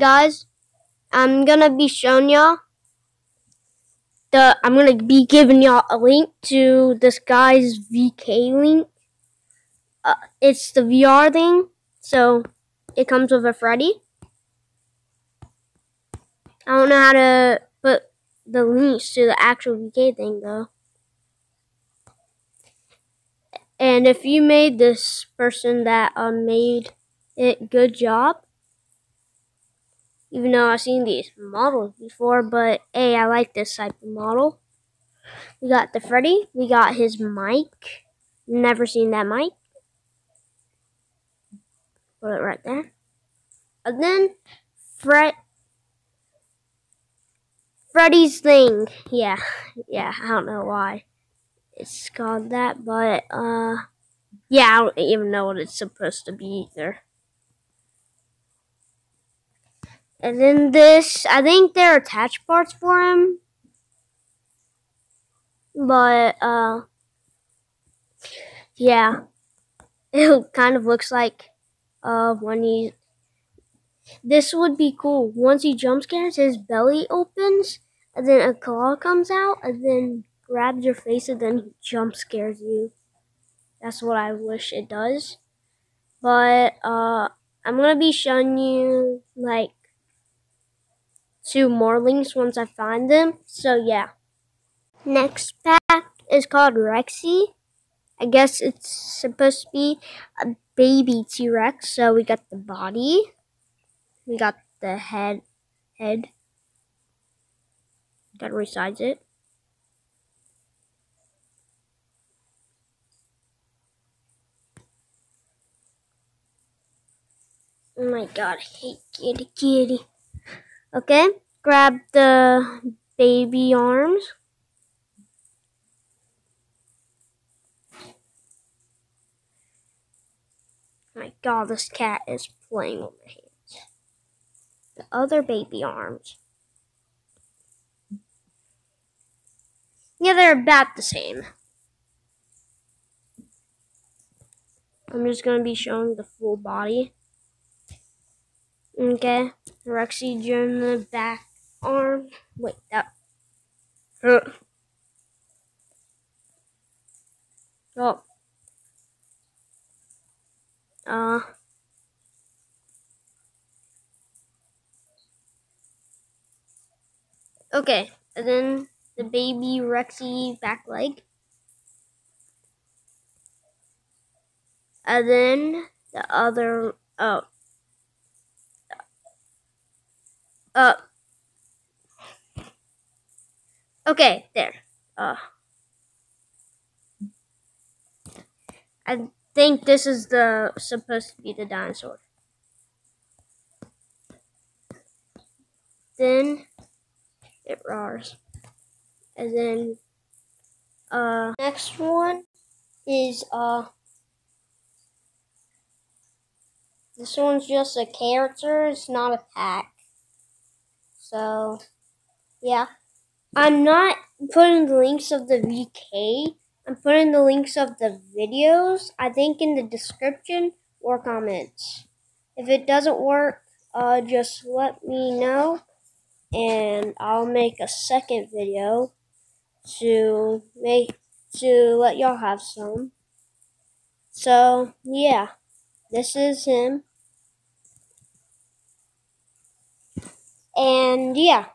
guys, I'm gonna be showing y'all the I'm gonna be giving y'all a link to this guy's VK link. Uh, it's the VR thing, so it comes with a Freddy. I don't know how to put the links to the actual VK thing though. And if you made this person that uh, made it, good job. Even though I've seen these models before, but hey, I like this type of model. We got the Freddy. We got his mic. Never seen that mic. Put it right there. And then Fred Freddy's thing. Yeah, yeah, I don't know why it's called that, but uh yeah, I don't even know what it's supposed to be either. And then this, I think there are attached parts for him. But, uh, yeah. It kind of looks like, uh, when he, this would be cool. Once he jump scares, his belly opens, and then a claw comes out, and then grabs your face, and then he jump scares you. That's what I wish it does. But, uh, I'm gonna be showing you, like, two more links once I find them. So yeah. Next pack is called Rexy. I guess it's supposed to be a baby T-Rex. So we got the body. We got the head. Head. Gotta resize it. Oh my god, hate kitty kitty. Okay, grab the baby arms. My god, this cat is playing with my hands. The other baby arms. Yeah, they're about the same. I'm just going to be showing the full body. Okay. Rexy the back arm. Wait, that. Uh. Oh. Uh. Okay, and then the baby Rexy back leg. And then the other, oh, Uh. Okay, there. Uh. I think this is the supposed to be the dinosaur. Then it roars. And then uh next one is uh this one's just a character, it's not a pack. So, yeah. I'm not putting the links of the VK. I'm putting the links of the videos, I think, in the description or comments. If it doesn't work, uh, just let me know, and I'll make a second video to make to let y'all have some. So yeah, this is him. And yeah.